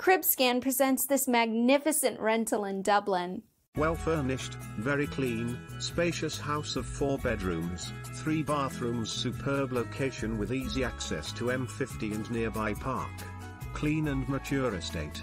CribScan presents this magnificent rental in Dublin. Well furnished, very clean, spacious house of four bedrooms, three bathrooms superb location with easy access to M50 and nearby park. Clean and mature estate.